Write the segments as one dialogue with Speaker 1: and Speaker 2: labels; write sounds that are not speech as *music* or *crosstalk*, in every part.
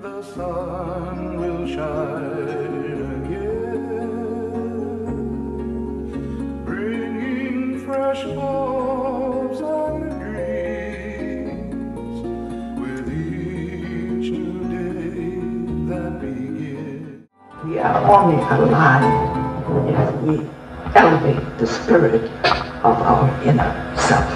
Speaker 1: the sun will shine again, bringing fresh hopes and dreams with each new day that begins.
Speaker 2: We are only alive if we elevate the spirit of our inner self.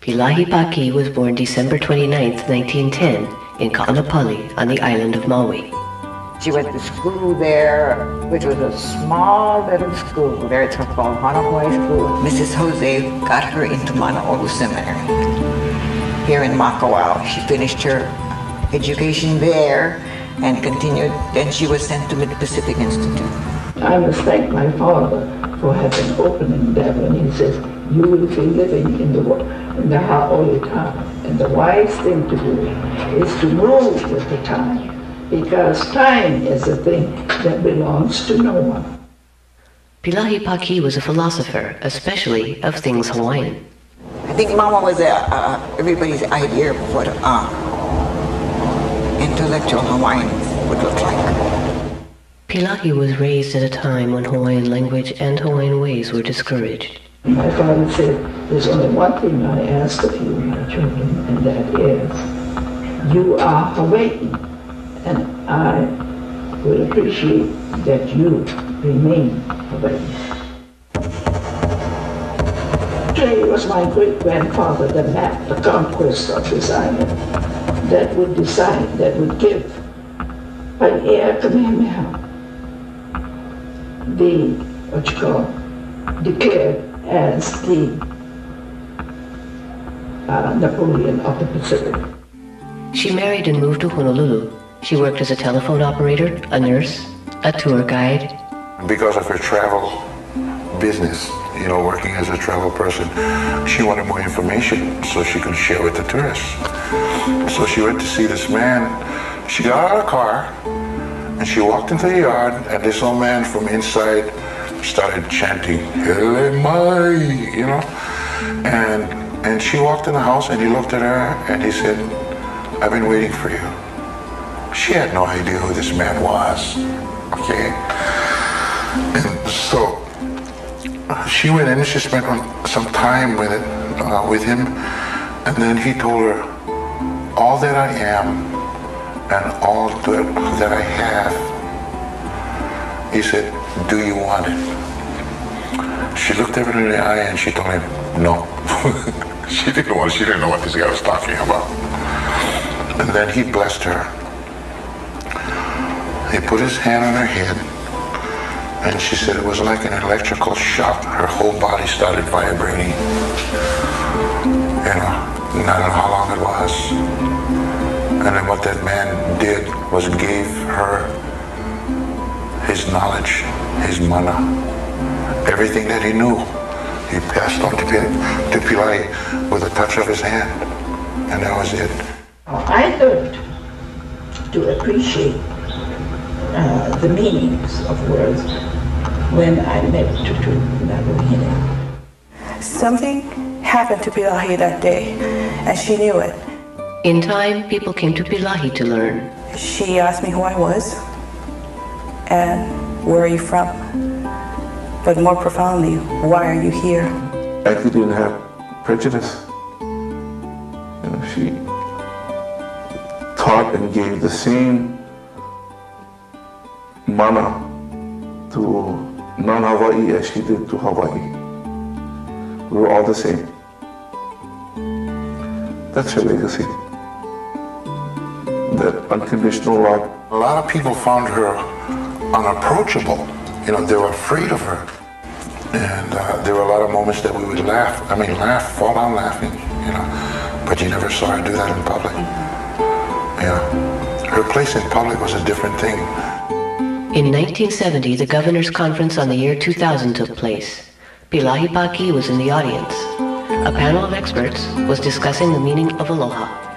Speaker 3: Pilahi Paki was born December 29, 1910, in Ka'anapali on the island of Maui.
Speaker 2: She went to school there, which was a small little school. There it's called Hanahoi School.
Speaker 4: Mrs. Jose got her into Maunaolu Seminary here in Makawao. She finished her education there and continued. Then she was sent to Mid Pacific Institute.
Speaker 2: I must thank my father for having opened that when he says, you will be living in the, wo- in the Ha'oli time. And the wise thing to do is to move with the time. Because time is a thing that belongs to no one.
Speaker 3: Pilahi Paki was a philosopher, especially of things Hawaiian.
Speaker 4: I think Mama was a, uh, everybody's idea of what uh, intellectual Hawaiian would look like.
Speaker 3: Pilahi was raised at a time when Hawaiian language and Hawaiian ways were discouraged.
Speaker 2: My father said, there's only one thing I ask of you, my children, and that is, you are Hawaiian, and I would appreciate that you remain Hawaiian. It was my great-grandfather that mapped the conquest of this island that would decide, that would give an heir Kamehameha the, what you call, declared as the uh, Napoleon of the Pacific.
Speaker 3: She married and moved to Honolulu. She worked as a telephone operator, a nurse, a tour guide.
Speaker 1: Because of her travel business, you know, working as a travel person, she wanted more information so she could share with the tourists. So she went to see this man. She got out of the car and she walked into the yard, and this old man from inside started chanting, Hele mai, you know? And and she walked in the house and he looked at her and he said, I've been waiting for you. She had no idea who this man was. Okay? And so she went in and she spent some time with it, uh, with him, and then he told her, all that I am and all that, I have, he said, do you want it? She looked him in the eye and she told him, no. *laughs* she didn't want, she didn't know what this guy was talking about. And then he blessed her. He put his hand on her head and she said it was like an electrical shock. Her whole body started vibrating. You know, and I don't know how long it was. And then what that man did was gave her his knowledge, his mana, everything that he knew. He passed on to, Pi- to Pilahi with a touch of his hand. And that was it.
Speaker 2: I learned to appreciate uh, the meanings of words when I met Tutu Naruhine.
Speaker 5: Something happened to Pilahi that day, and she knew it.
Speaker 3: In time, people came to Pilahi to learn.
Speaker 5: She asked me who I was and where are you from? But more profoundly, why are you here?
Speaker 6: Becky didn't have prejudice. You know, she taught and gave the same mana to non-Hawaii as she did to Hawaii. We were all the same. That's her legacy. That unconditional love.
Speaker 1: A lot of people found her unapproachable. You know, they were afraid of her. And uh, there were a lot of moments that we would laugh. I mean, laugh, fall down laughing, you know. But you never saw her do that in public. You know, her place in public was a different thing.
Speaker 3: In 1970, the Governor's Conference on the year 2000 took place. Pilahi Paki was in the audience. A panel of experts was discussing the meaning of aloha.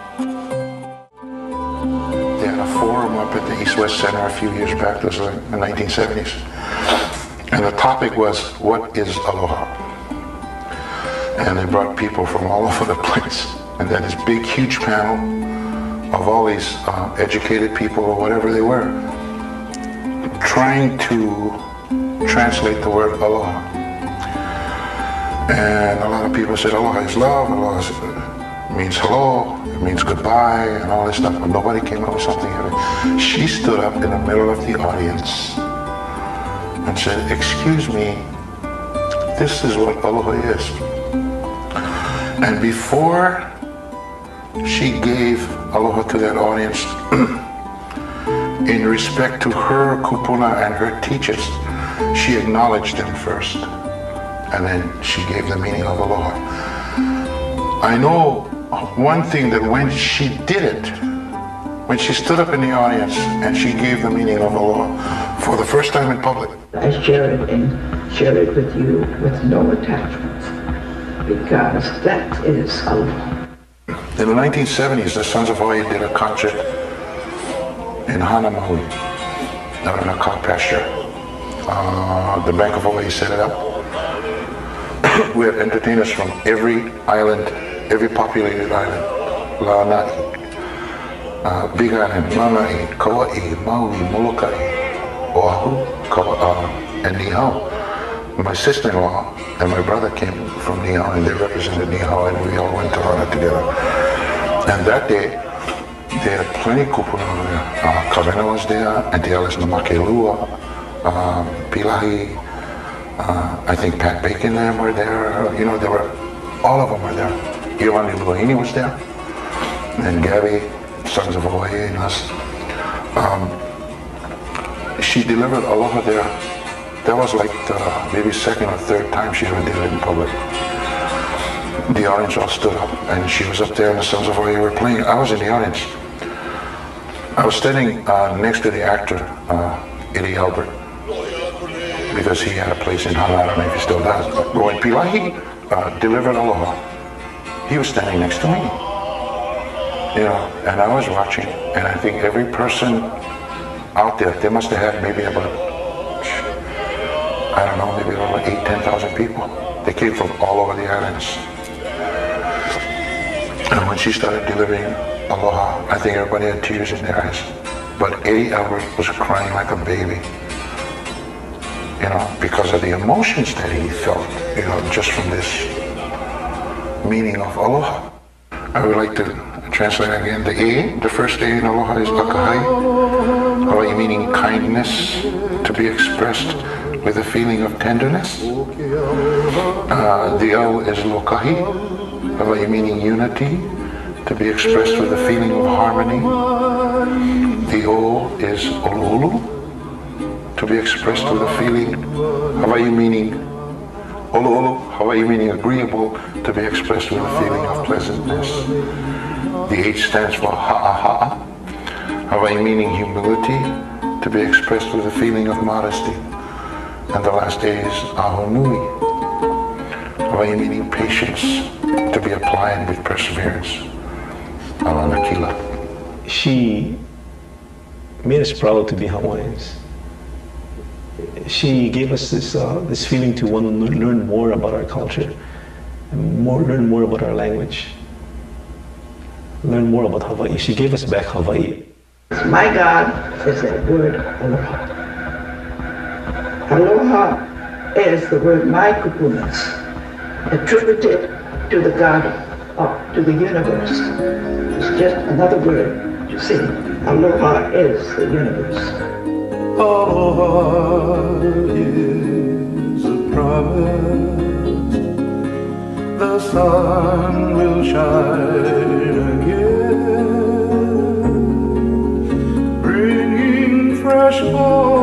Speaker 1: At the East West Center a few years back, this was in the 1970s. And the topic was, what is aloha? And they brought people from all *laughs* over the place. And had this big, huge panel of all these uh, educated people or whatever they were, trying to translate the word aloha. And a lot of people said aloha is love, aloha is, means hello, it means goodbye, and all this stuff, but nobody came up with something. She stood up in the middle of the audience and said, excuse me, this is what aloha is. And before she gave aloha to that audience, *clears throat* in respect to her kupuna and her teachers, she acknowledged them first. And then she gave the meaning of aloha. I know one thing that when she did it, when she stood up in the audience and she gave the meaning of the law for the first time in public.
Speaker 2: I share it and share it with you with no attachments because that is aloha.
Speaker 1: In the 1970s, the Sons of Hawaii did a concert in Hana Maui, down in a cow pasture. Uh, the Bank of Hawaii set it up. *coughs* we had entertainers from every island, every populated island. La'ana'i, uh, Big Island, Lanai, Kauai, Maui, Molokai, Oahu, Kawa, uh, and Niihau. My sister-in-law and my brother came from Niihau and they represented Niihau and we all went to Hana together. And that day, they had plenty of kupuna there. Uh, Kawena was there, Auntie Alice Namakelua, um, Pilahi, uh, I think Pat Bacon and them were there. You know, there were, all of them were there. Iolani Luahine was there. And Gabby, Sons of Hawaii and us. Um, she delivered aloha there. That was like the, maybe second or third time she ever did it in public the audience all stood up and she was up there and the Sons of Hawaii were playing. I was in the audience. I was standing uh, next to the actor, uh, Eddie Albert, because he had a place in don't know if he still does. But when Pilahi uh, delivered Aloha, he was standing next to me. You know, and I was watching, and I think every person out there, they must have had maybe about, I don't know, maybe about eight, 10,000 people. They came from all over the islands. And when she started delivering aloha, I think everybody had tears in their eyes. But Eddie Albert was crying like a baby, you know, because of the emotions that he felt, you know, just from this meaning of aloha. I would like to translate again. The A, the first A in aloha is akahai, Hawaii meaning kindness to be expressed with a feeling of tenderness. Uh, the O is lokahi, Hawaii meaning unity, to be expressed with a feeling of harmony. The O is oluolu, to be expressed with a feeling, Hawaii meaning oluolu, Hawaii meaning agreeable, to be expressed with a feeling of pleasantness. The H stands for ha'aha'a, Hawaii meaning humility, to be expressed with a feeling of modesty. And the last day is ahonui, Hawaii meaning patience, to be applied with perseverance. Alanakila.
Speaker 7: She made us proud to be Hawaiians. She gave us this, uh, this feeling to want to learn more about our culture, and more, learn more about our language, learn more about Hawaii. She gave us back Hawaii.
Speaker 2: My God is that word aloha. Aloha is the word my kupunas, attributed to the God of, to the universe. It's just another word to say aloha is the universe
Speaker 8: all heart is a promise. The sun will shine again Bringing fresh hope.